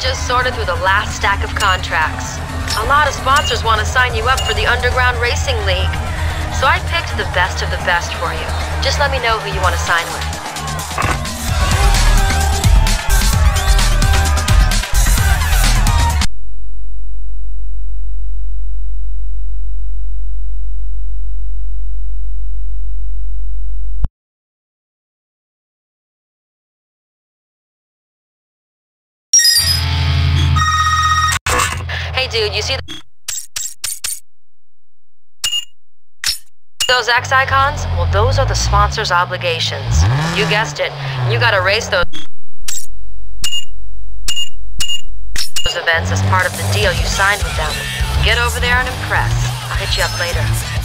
just sorted through the last stack of contracts. A lot of sponsors want to sign you up for the Underground Racing League. So I picked the best of the best for you. Just let me know who you want to sign with. Dude, you see th- those X icons? Well, those are the sponsor's obligations. You guessed it. You gotta race those those events as part of the deal you signed with them. Get over there and impress. I'll hit you up later.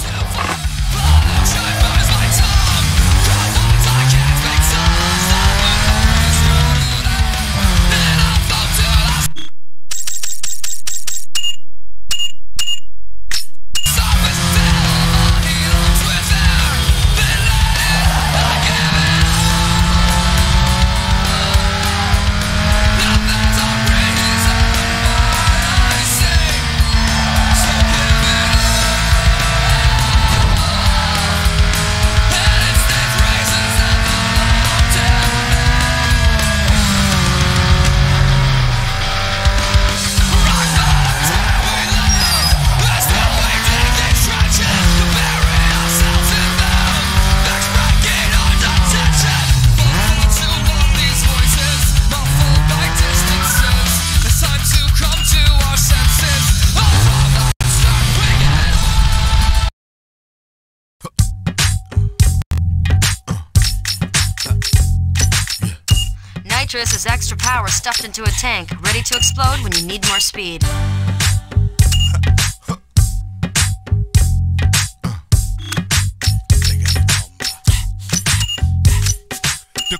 Nitrous is extra power stuffed into a tank, ready to explode when you need more speed. The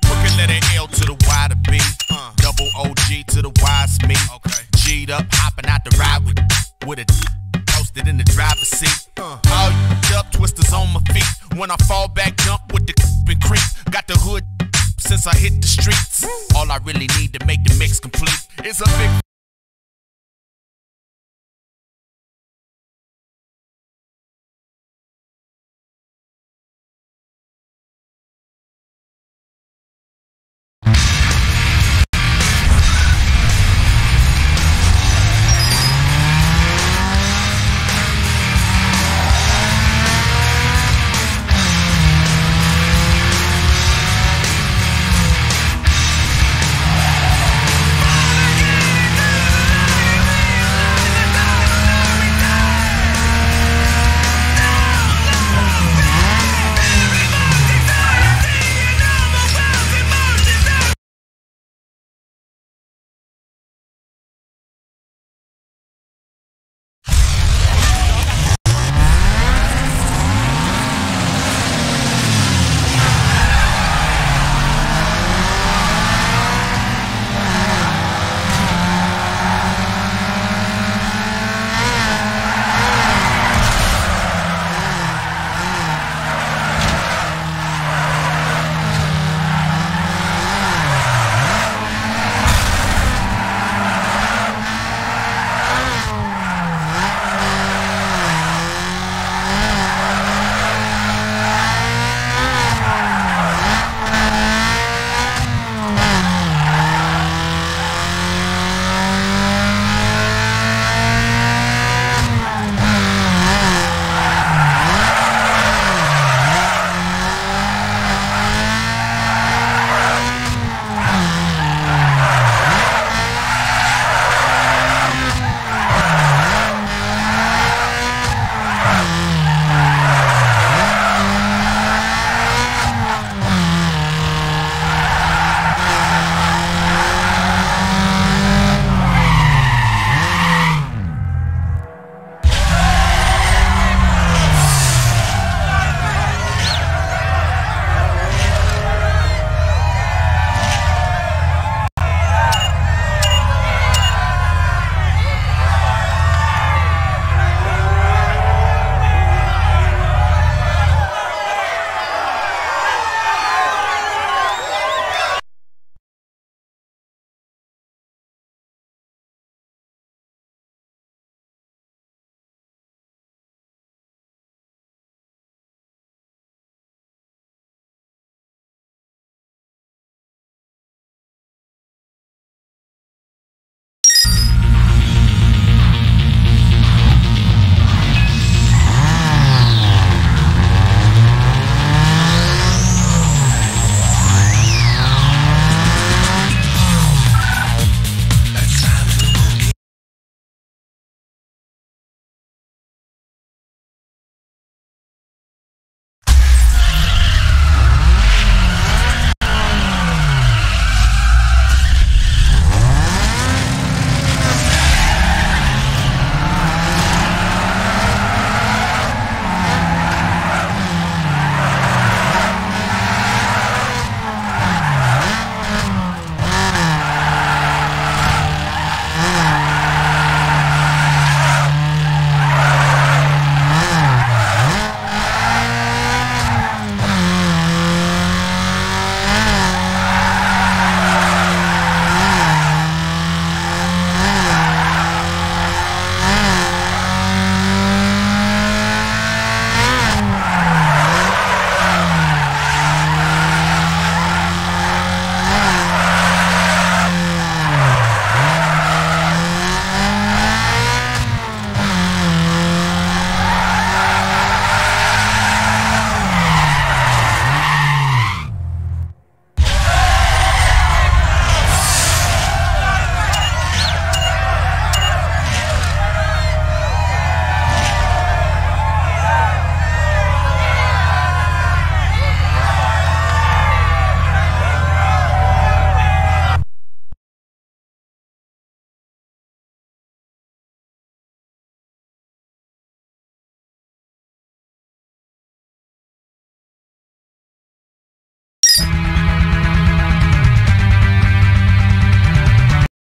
quicker letter L to the Y to B. Double OG to the Y's me. Okay. G'd up, hopping out the ride with with a posted in the driver's seat. All up, twisters on my feet. When I fall back, jump with the and creep. Got the hood since I hit the streets. Really need to make the mix complete. It's a big